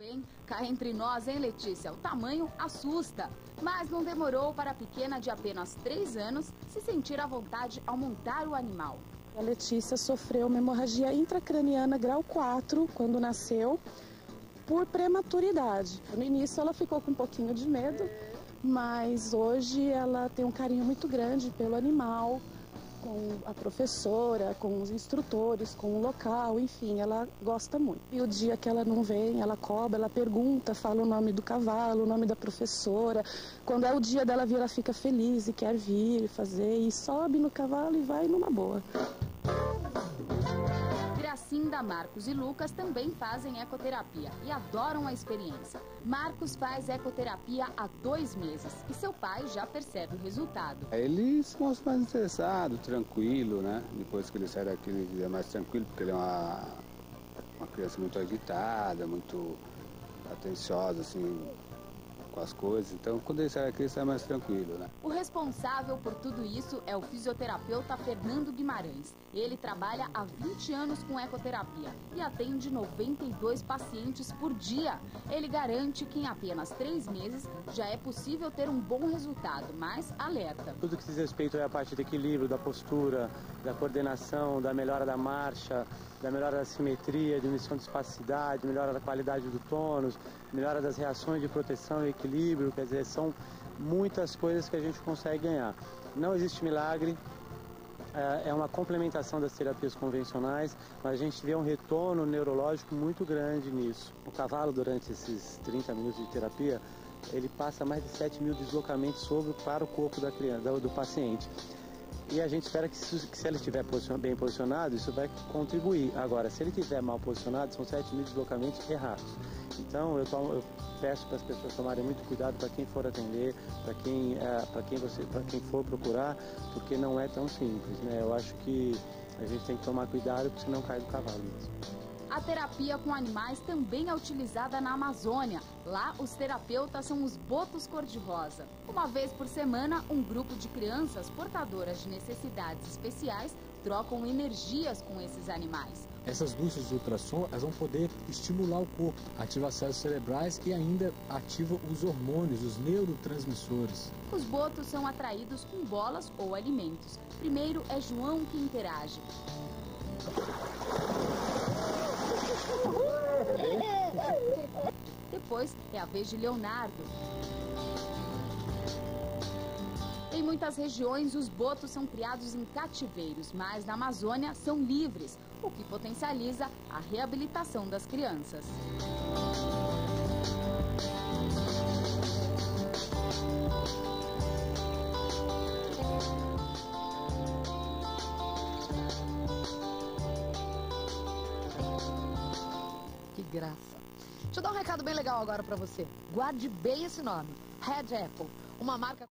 Bem, cá entre nós, hein, Letícia? O tamanho assusta. Mas não demorou para a pequena de apenas 3 anos se sentir à vontade ao montar o animal. A Letícia sofreu uma hemorragia intracraniana grau 4 quando nasceu, por prematuridade. No início ela ficou com um pouquinho de medo, mas hoje ela tem um carinho muito grande pelo animal, com a professora, com os instrutores, com o local, enfim, ela gosta muito. E o dia que ela não vem, ela cobra, ela pergunta, fala o nome do cavalo, o nome da professora. Quando é o dia dela vir, ela fica feliz e quer vir fazer e sobe no cavalo e vai numa boa. Gracinda, Marcos e Lucas também fazem ecoterapia e adoram a experiência. Marcos faz ecoterapia há dois meses e seu pai já percebe o resultado. Ele se mostra mais interessado, tranquilo, né? Depois que ele sai daqui, ele é mais tranquilo, porque ele é uma, uma criança muito agitada, muito atenciosa, assim, com as coisas. Então, quando ele sai daqui, ele sai mais tranquilo, né? O responsável por tudo isso é o fisioterapeuta Fernando Guimarães. Ele trabalha há 20 anos com ecoterapia e atende 92 pacientes por dia. Ele garante que em apenas três meses já é possível ter um bom resultado, mas alerta. Tudo que diz respeito à parte do equilíbrio, da postura, da coordenação, da melhora da marcha, da melhora da simetria, diminuição de espacidade, melhora da qualidade do tônus, melhora das reações de proteção e equilíbrio, quer dizer, são muitas coisas que a gente consegue ganhar. Não existe milagre, é uma complementação das terapias convencionais, mas a gente vê um retorno neurológico muito grande nisso. O cavalo, durante esses 30 minutos de terapia, ele passa mais de 7 mil deslocamentos sobre, para o corpo da criança, do paciente. E a gente espera que, se, que se ele estiver bem posicionado, isso vai contribuir. Agora, se ele estiver mal posicionado, são 7 mil deslocamentos errados. Então, eu, tomo, eu peço para as pessoas tomarem muito cuidado para quem for atender, para quem, é, para quem, você, quem for procurar, porque não é tão simples. Né? Eu acho que a gente tem que tomar cuidado, porque senão cai do cavalo mesmo. A terapia com animais também é utilizada na Amazônia. Lá, os terapeutas são os botos cor-de-rosa. Uma vez por semana, um grupo de crianças portadoras de necessidades especiais trocam energias com esses animais. Essas luzes de ultrassom elas vão poder estimular o corpo, ativar células cerebrais e ainda ativa os hormônios, os neurotransmissores. Os botos são atraídos com bolas ou alimentos. Primeiro é João que interage. Depois é a vez de Leonardo. Em muitas regiões, os botos são criados em cativeiros, mas na Amazônia são livres, o que potencializa a reabilitação das crianças. Que graça. Deixa eu dar um recado bem legal agora para você. Guarde bem esse nome. Red Apple, uma marca